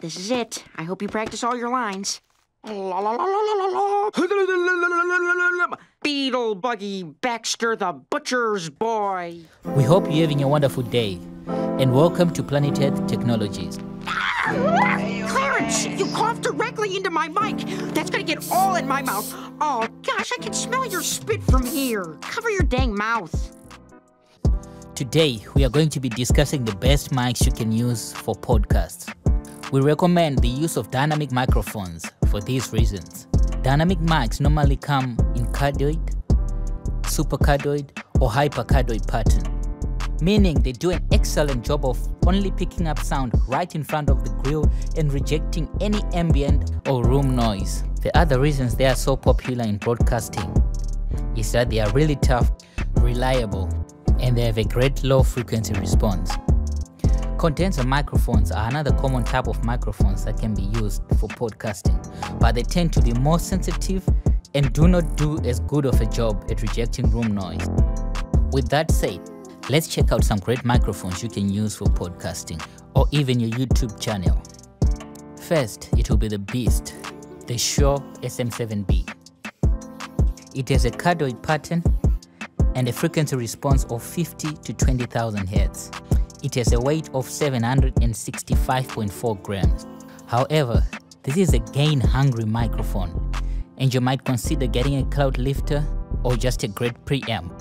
This is it. I hope you practice all your lines. Beetle Buggy Baxter the Butcher's Boy. We hope you're having a wonderful day, and welcome to Planet Earth Technologies. Clarence, you coughed directly into my mic. That's gonna get all in my mouth. Oh gosh, I can smell your spit from here. Cover your dang mouth. Today, we are going to be discussing the best mics you can use for podcasts. We recommend the use of dynamic microphones for these reasons. Dynamic mics normally come in cardioid, supercardioid, or hypercardioid pattern, meaning they do an excellent job of only picking up sound right in front of the grill and rejecting any ambient or room noise. The other reasons they are so popular in broadcasting is that they are really tough, reliable, and they have a great low frequency response. Condenser microphones are another common type of microphones that can be used for podcasting, but they tend to be more sensitive and do not do as good of a job at rejecting room noise. With that said, let's check out some great microphones you can use for podcasting or even your YouTube channel. First, it will be the Beast, the Shure SM7B. It has a cardioid pattern and a frequency response of 50 to 20,000 Hz. It has a weight of 765.4 grams. However, this is a gain hungry microphone, and you might consider getting a Cloudlifter or just a great preamp.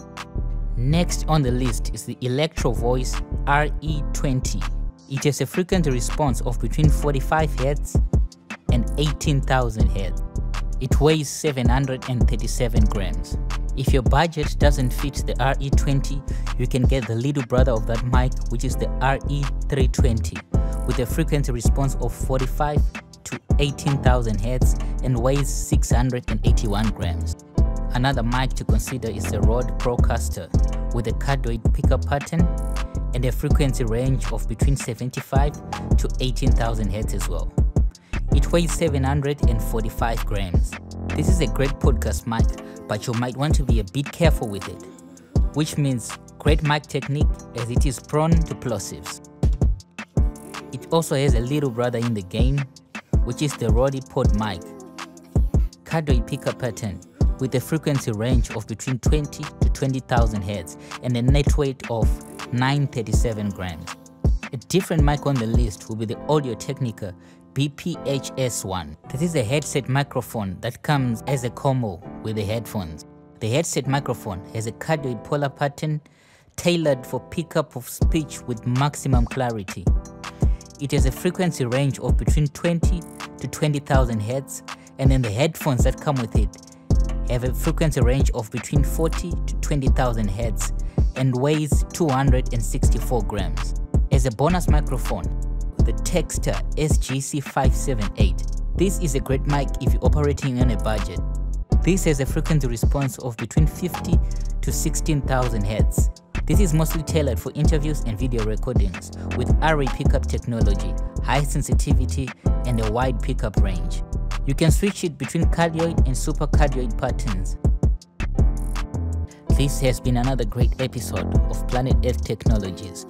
Next on the list is the Electro Voice RE20. It has a frequency response of between 45 Hz and 18,000 Hz. It weighs 737 grams. If your budget doesn't fit the RE20, you can get the little brother of that mic, which is the RE320, with a frequency response of 45 to 18,000 Hz and weighs 681 grams. Another mic to consider is the Rode Procaster, with a cardioid pickup pattern and a frequency range of between 75 to 18,000 Hz as well. It weighs 745 grams. This is a great podcast mic but you might want to be a bit careful with it, which means great mic technique as it is prone to plosives. It also has a little brother in the game, which is the Rode PodMic, cardioid pickup pattern with a frequency range of between 20 to 20,000 Hz and a net weight of 937 grams. A different mic on the list will be the Audio Technica BPHS1. This is a headset microphone that comes as a combo with the headphones. The headset microphone has a cardioid polar pattern tailored for pickup of speech with maximum clarity. It has a frequency range of between 20 to 20,000 Hz and then the headphones that come with it have a frequency range of between 40 to 20,000 Hz and weighs 264 grams. As a bonus microphone, the Takstar SGC578. This is a great mic if you're operating on a budget. This has a frequency response of between 50 to 16,000 Hz. This is mostly tailored for interviews and video recordings with array pickup technology, high sensitivity, and a wide pickup range. You can switch it between cardioid and super cardioid patterns. This has been another great episode of Planet Earth Technologies.